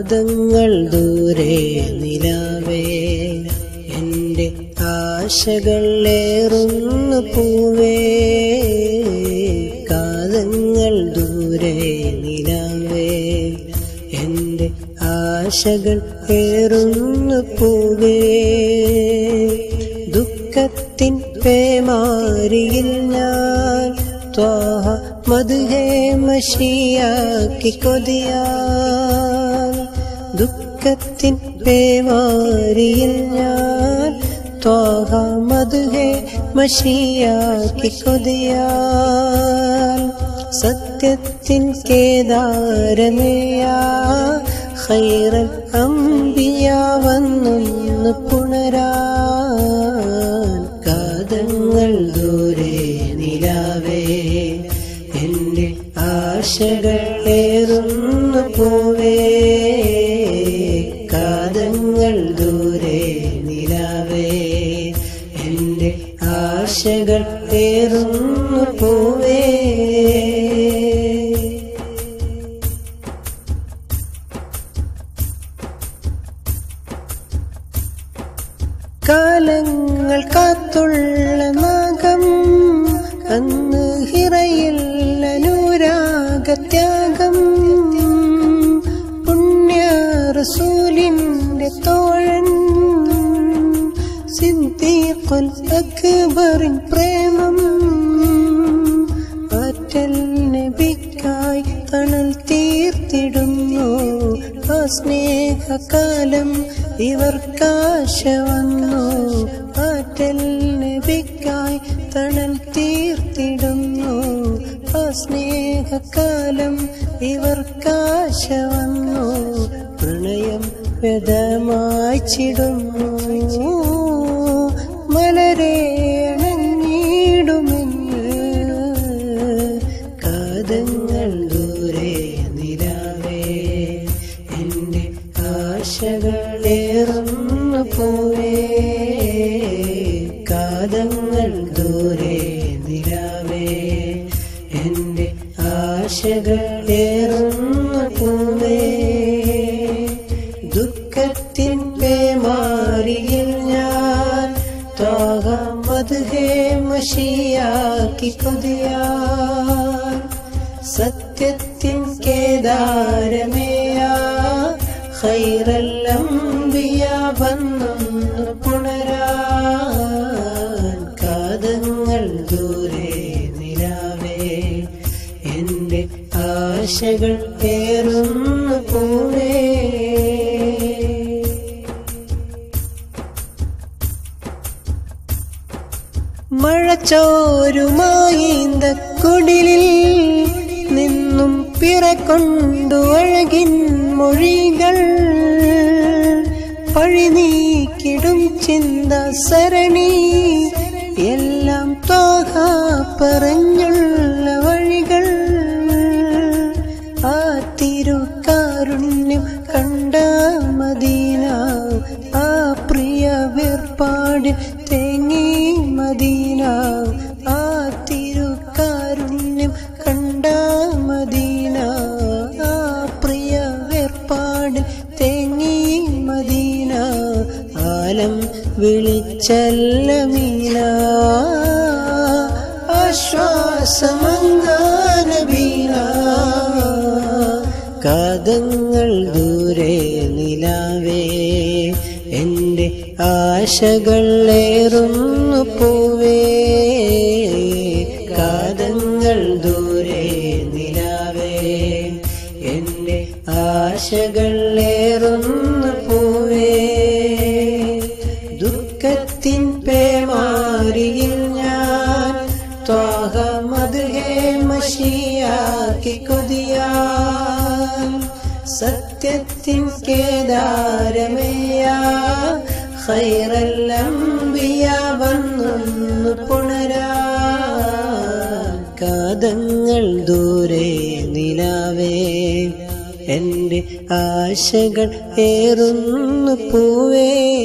കാതങ്ങൾ ദൂരെ നിലാവേ. എന്റെ ആശകൾ ഏറുന്നു പൂവേ. കാതങ്ങൾ ദൂരെ നിലാവേ. എന്റെ ആശകൾ ഏറുന്ന പൂവേ. ദുഃഖത്തിൻ പേമാരിയിൽ ഞാൻ ത്വാഹ മധുഹേ മഷിയാക്കി കൊതിയാൽ ദുഃഖത്തിൻ പേവാരിയിൽ ഞാൻ ത്വാഹ മധുഹേ മഷിയാക്കി കൊതിയാൽ സത്യത്തിൻ കേദാരമേയാ ഖൈറൽ അമ്പിയ വന്നൊന്ന് പുണരാൻ കാതങ്ങൾ ദൂരെ നിലാവേ എന്റെ ആശകൾ ഏറുന്നു പോവേ. ആശകൾ തേറുന്നു പോവേ. കാലങ്ങൾ കാത്തുള്ള നാഗം അന്ന് ഹിറയിൽ അനുരാഗത്യാഗം. പുണ്യ റസൂലിന്റെ തോഴൻ സിദ്ദീഖുൽ അക്ബറിൻ പ്രേമം. ആറ്റൽ നബിക്കായി തണൽ തീർത്തിടുന്നു. ആ സ്നേഹകാലം ഇവർക്കാശ വന്നു. ആറ്റൽ നബിക്കായി തണൽ തീർത്തിടുന്നു. ആ സ്നേഹകാലം ഇവർക്കാശ വന്നു. പ്രണയം വ്യതമായിച്ചിടുന്നു ആശകളേറുന്നു പോവേ ദുഃഖത്തിൻ പേമാരിയിൽ ഞാൻ ത്വാഗമത് ഹേ മഷിയാക്കി കൊതിയാൻ സത്യത്തിൻ കേദാരമേയാ. ഖൈറല്ലംബിയ വന്നൊന്ന് പുണരാൻ ആശകൾ ഏറുന്നു പോവേ മഴച്ചോരുമായി കുടിലിൽ നിന്നും പിറക്കൊണ്ടു അഴകിൻ മൊഴികൾ. പഴി നീക്കിടും ചിന്ത സരണി എല്ലാം തോഹ പറഞ്ഞുള്ള തിരുക്കാരുണ്യം കണ്ട മദീന. ആ പ്രിയ വേർപാട് തേങ്ങി മദീന. ആ തിരുക്കാരുണ്യം കണ്ട മദീന. ആ പ്രിയ വേർപാട് തേങ്ങി മദീന. ആലം വിളിച്ചല്ല മീന. ആശ്വാസമങ്ങാന വീണ കാതങ്ങൾ ദൂരെ നിലാവേ. എന്റെ ആശകൾ ഏറുന്നു പോവേ. കാതങ്ങൾ ദൂരെ നിലാവേ. എന്റെ ആശകൾ ഏറുന്നു പോവേ. ദുഃഖത്തിൻ പേമാരിയിൽ ഞാൻ ത്വാഹമത് ഹേ മഷിയാക്കി കൊതിയാൻ സത്യത്തിൻ കേദാരമയ്യ വന്നു വന്നൊന്നു പുണരാൻ കാതങ്ങൾ ദൂരെ നിലാവേ. എന്റെ ആശകൾ ഏറുന്നു പൂവേ.